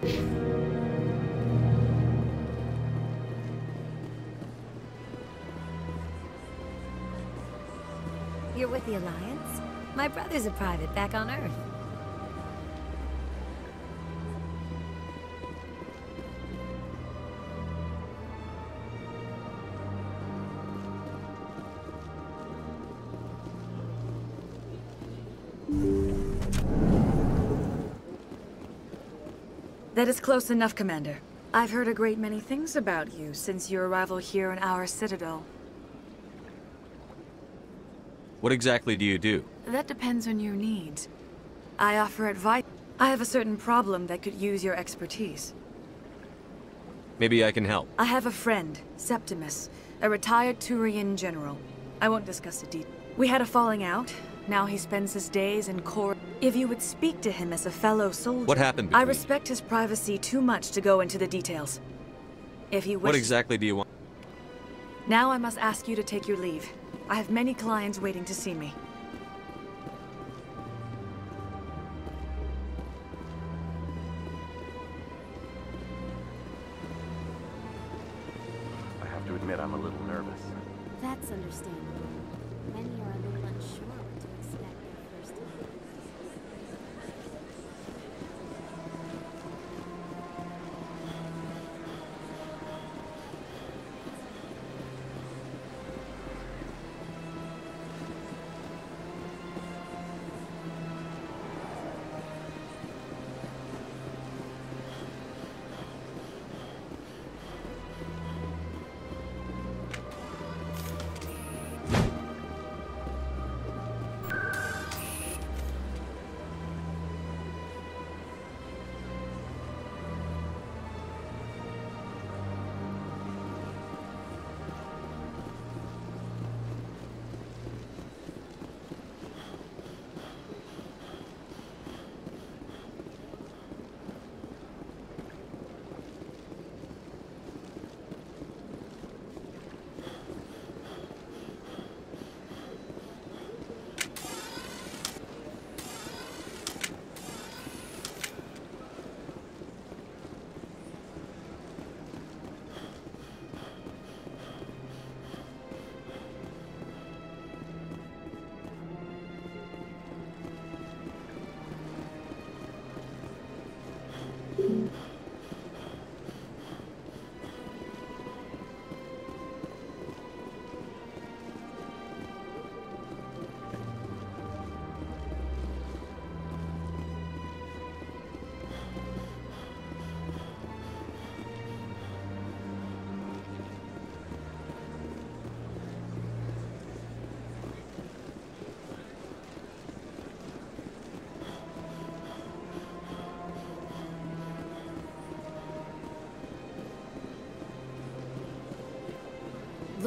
You're with the Alliance? My brother's a private back on Earth. That is close enough, Commander. I've heard a great many things about you since your arrival here in our Citadel. What exactly do you do? That depends on your needs. I offer advice. I have a certain problem that could use your expertise. Maybe I can help. I have a friend, Septimus, a retired Turian general. I won't discuss the details. We had a falling out. Now he spends his days in Cor- If you would speak to him as a fellow soldier... What happened I respect his privacy too much to go into the details. If he What exactly do you want? Now I must ask you to take your leave. I have many clients waiting to see me.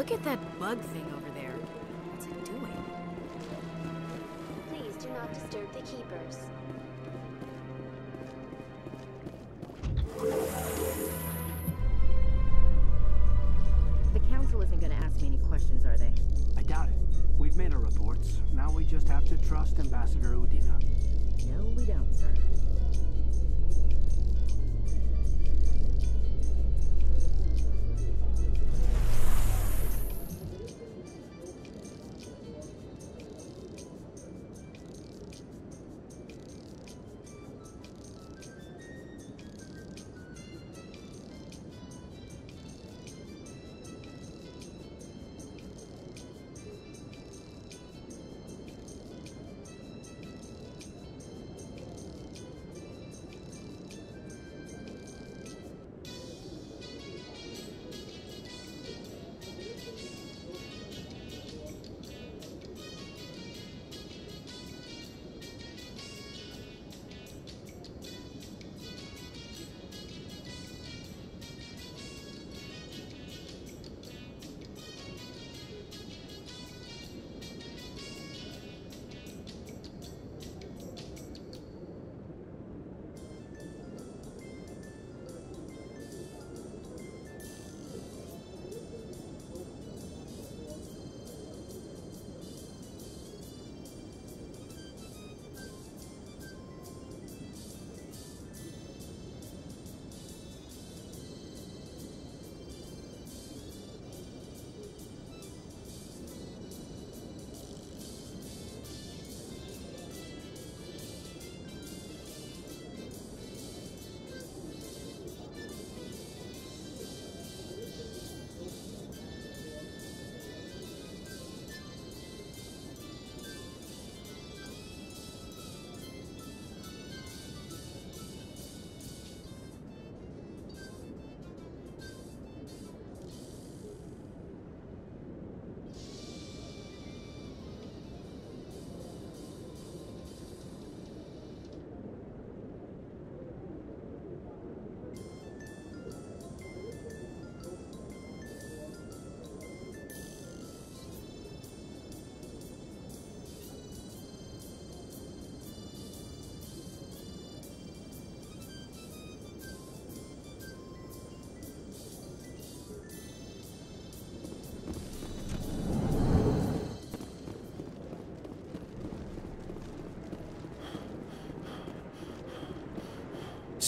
Look at that bug thing over there. What's it doing? Please do not disturb the keepers. The council isn't gonna ask me any questions, are they? I doubt it. We've made our reports. Now we just have to trust Ambassador Udina. No, we don't, sir.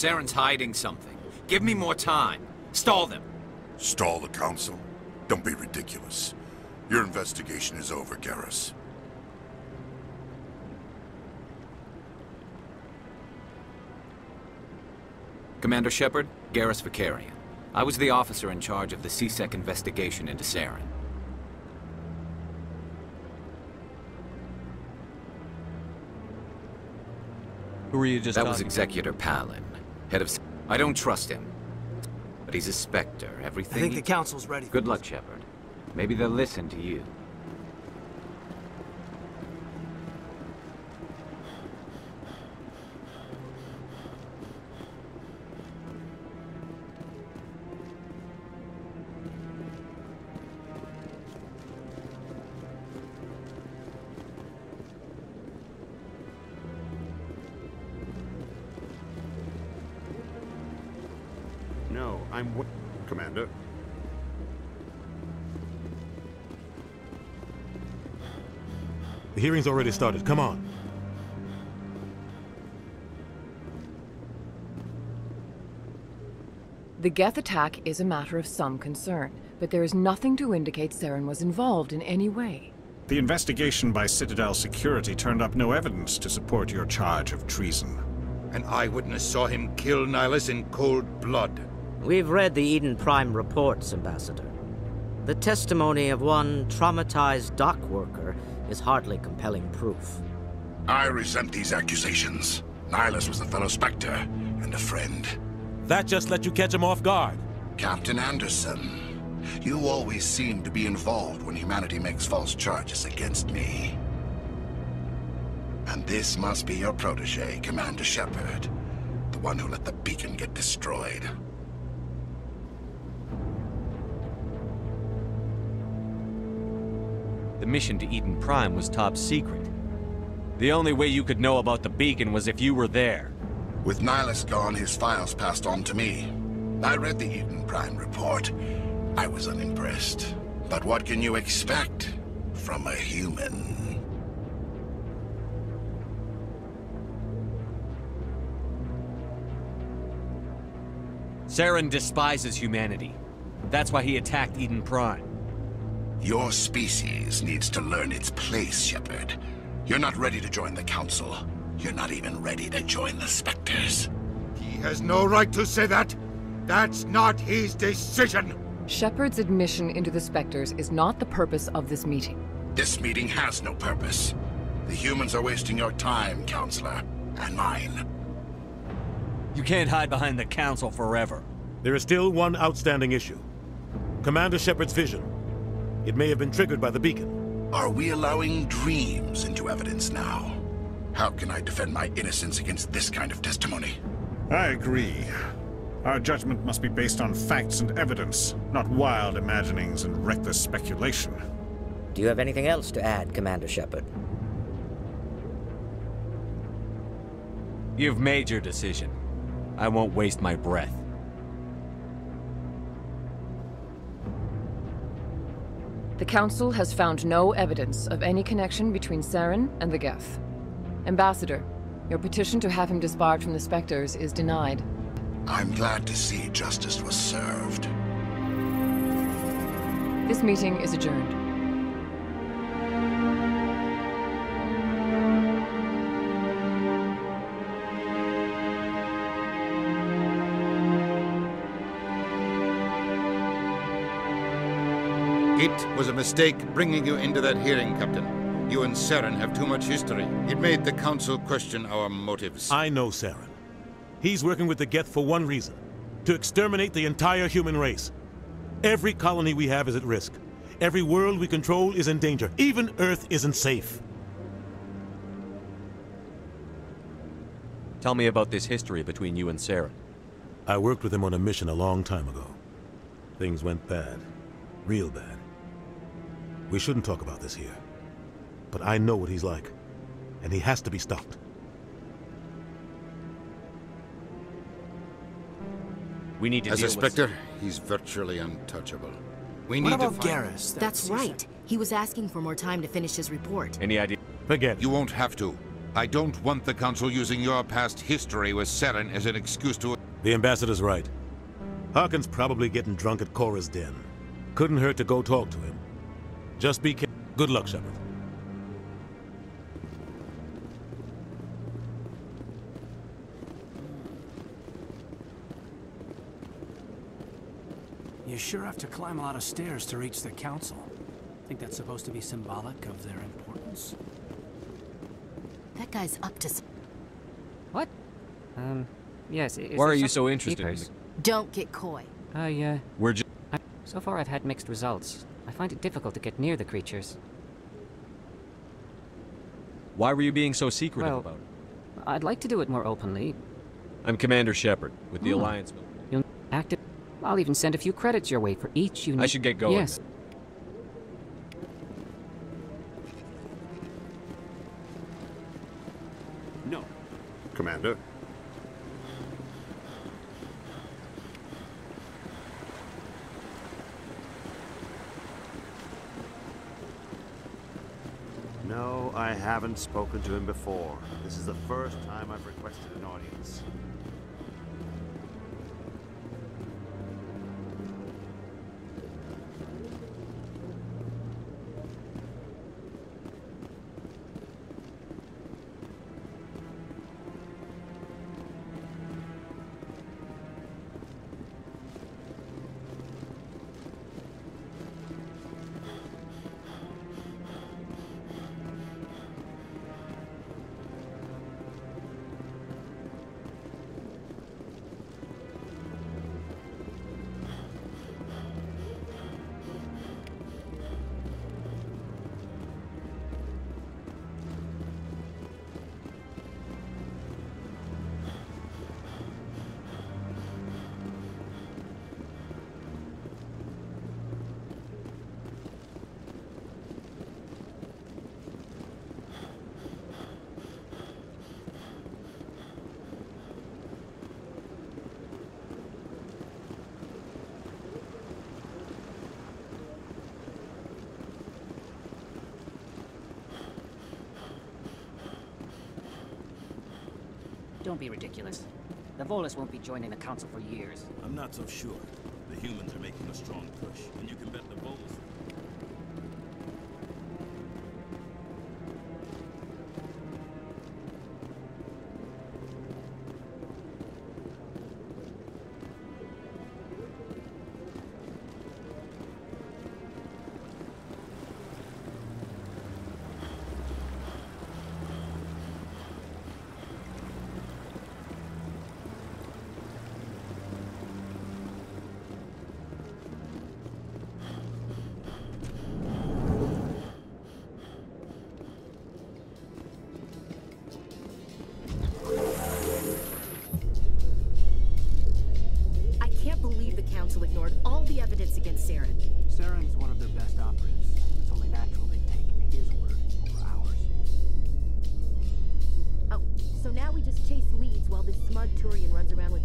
Saren's hiding something. Give me more time. Stall them. Stall the council? Don't be ridiculous. Your investigation is over, Garrus. Commander Shepard, Garrus Vakarian. I was the officer in charge of the C-Sec investigation into Saren. Who were you just That was talking to? Executor Pallin, head of... I don't trust him. But he's a Spectre. Everything... I think the council's ready. Good luck, Shepard. Maybe they'll listen to you. I'm... w- Commander. The hearing's already started. Come on. The Geth attack is a matter of some concern, but there is nothing to indicate Saren was involved in any way. The investigation by Citadel Security turned up no evidence to support your charge of treason. An eyewitness saw him kill Nihilus in cold blood. We've read the Eden Prime reports, Ambassador. The testimony of one traumatized dock worker is hardly compelling proof. I resent these accusations. Nihilus was a fellow Spectre and a friend. That just let you catch him off guard. Captain Anderson, you always seem to be involved when humanity makes false charges against me. And this must be your protege, Commander Shepard. The one who let the beacon get destroyed. The mission to Eden Prime was top secret. The only way you could know about the beacon was if you were there. With Nihilus gone, his files passed on to me. I read the Eden Prime report. I was unimpressed. But what can you expect from a human? Saren despises humanity. That's why he attacked Eden Prime. Your species needs to learn its place, Shepard. You're not ready to join the Council. You're not even ready to join the Spectres. He has no right to say that. That's not his decision. Shepard's admission into the Spectres is not the purpose of this meeting. This meeting has no purpose. The humans are wasting your time, Counselor. And mine. You can't hide behind the Council forever. There is still one outstanding issue. Commander Shepard's vision. It may have been triggered by the beacon. Are we allowing dreams into evidence now? How can I defend my innocence against this kind of testimony? I agree. Our judgment must be based on facts and evidence, not wild imaginings and reckless speculation. Do you have anything else to add, Commander Shepard? You've made your decision. I won't waste my breath. The Council has found no evidence of any connection between Saren and the Geth. Ambassador, your petition to have him disbarred from the Spectres is denied. I'm glad to see justice was served. This meeting is adjourned. It was a mistake bringing you into that hearing, Captain. You and Saren have too much history. It made the Council question our motives. I know Saren. He's working with the Geth for one reason. To exterminate the entire human race. Every colony we have is at risk. Every world we control is in danger. Even Earth isn't safe. Tell me about this history between you and Saren. I worked with him on a mission a long time ago. Things went bad. Real bad. We shouldn't talk about this here. But I know what he's like. And he has to be stopped. We need to As deal a with- Spectre, he's virtually untouchable. We What need about to find... Garrus? That's right. He was asking for more time to finish his report. Any idea? Forget You won't have to. I don't want the Council using your past history with Saren as an excuse to... The Ambassador's right. Harkin's probably getting drunk at Chora's Den. Couldn't hurt to go talk to him. Just be careful. Good luck, Shepard. You sure have to climb a lot of stairs to reach the council. Think that's supposed to be symbolic of their importance? That guy's up to... s- What? Um, yes. is Why are you so interested papers? Don't get coy. I, uh... We're just... I, so far I've had mixed results. I find it difficult to get near the creatures. Why were you being so secretive Well, about it? I'd like to do it more openly. I'm Commander Shepard, with the Hmm. Alliance. You'll act it. I'll even send a few credits your way for each you I should get going. Yes. No. Commander. No, I haven't spoken to him before. This is the first time I've requested an audience. Don't be ridiculous. The Volus won't be joining the Council for years. I'm not so sure. The humans are making a strong push, and you can bet the Volus...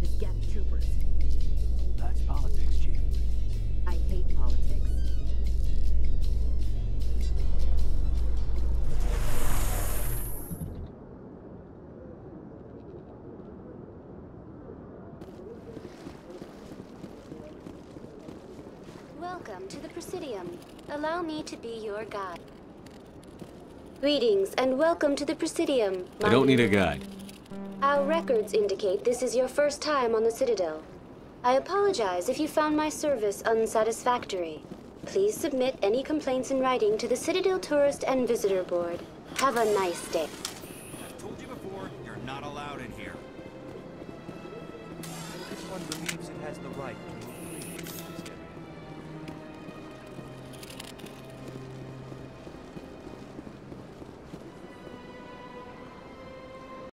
runs around with his Geth troopers. That's politics, Chief. I hate politics. Welcome to the Presidium. Allow me to be your guide. Greetings and welcome to the Presidium. I don't need a guide. Our records indicate this is your first time on the Citadel. I apologize if you found my service unsatisfactory. Please submit any complaints in writing to the Citadel Tourist and Visitor Board. Have a nice day.